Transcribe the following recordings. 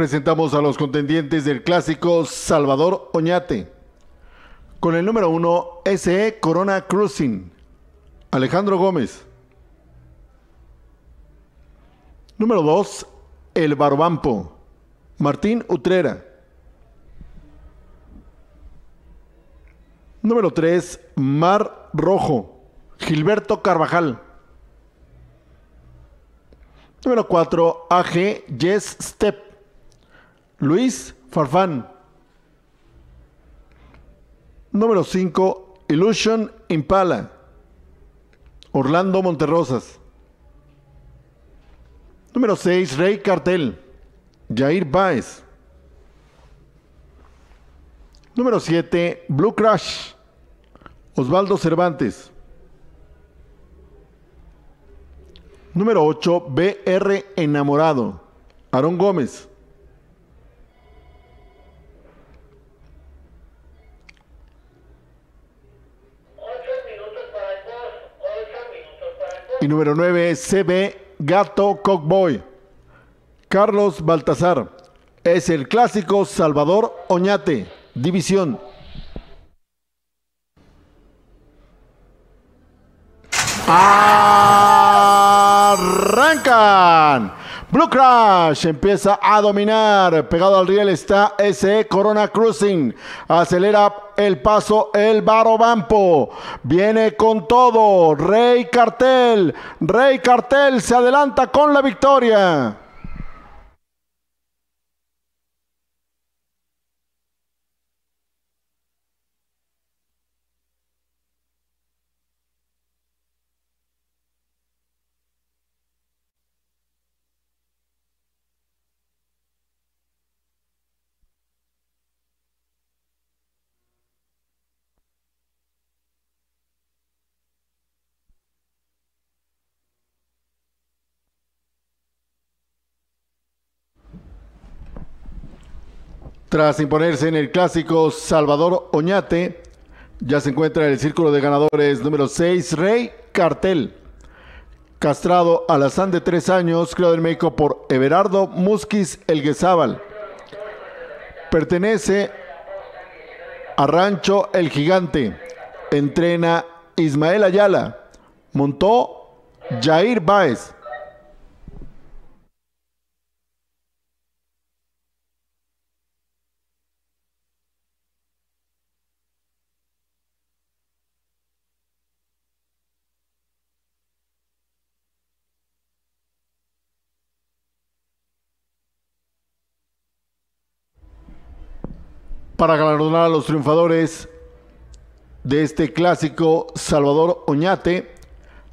Presentamos a los contendientes del clásico Salvador Oñate. Con el número 1, SE Corona Cruising, Alejandro Gómez. Número 2, El Barbampo, Martín Utrera. Número 3, Mar Rojo, Gilberto Carvajal. Número 4, AG Yes Step, Luis Farfán. Número 5, Illusion Impala, Orlando Monterrosas. Número 6, Rey Cartel, Jair Baez. Número 7, Blue Crash, Osvaldo Cervantes. Número 8, BR Enamorado, Aarón Gómez. Y número 9, CB Gato Cockboy, Carlos Baltazar. Es el clásico Salvador Oñate, División. Arrancan. Blue Crash empieza a dominar. Pegado al riel está SE Corona Cruising. Acelera el paso el Barobampo. Viene con todo. Rey Cartel. Rey Cartel se adelanta con la victoria. Tras imponerse en el clásico Salvador Oñate, ya se encuentra en el círculo de ganadores número 6, Rey Cartel. Castrado alazán de tres años, creado en México por Everardo Musquiz Elguezábal. Pertenece a Rancho El Gigante. Entrena Ismael Ayala. Montó Jair Baez. Para galardonar a los triunfadores de este clásico, Salvador Oñate.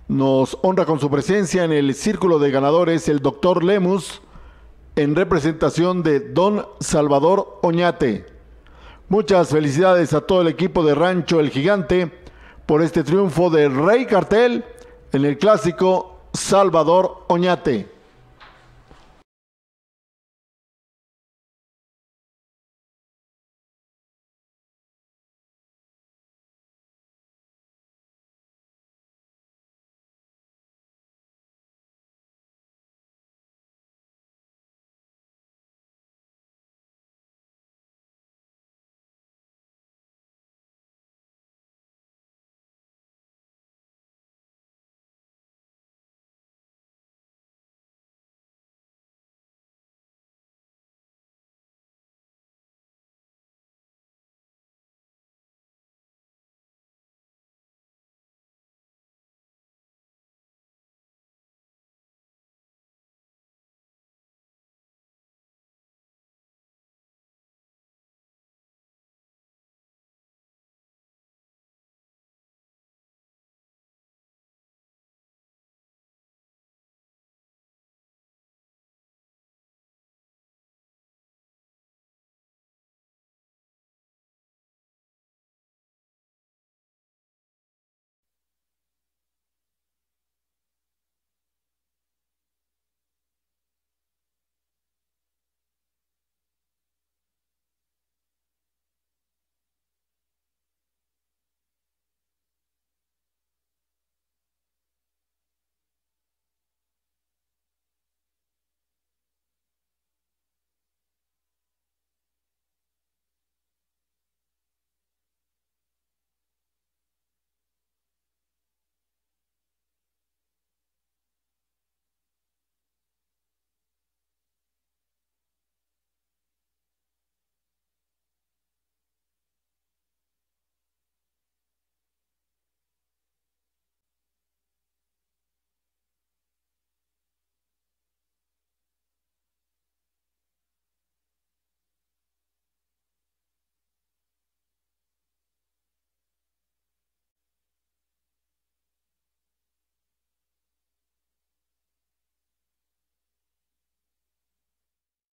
Nos honra con su presencia en el círculo de ganadores el doctor Lemus en representación de Don Salvador Oñate. Muchas felicidades a todo el equipo de Rancho El Gigante por este triunfo de Rey Cartel en el clásico Salvador Oñate.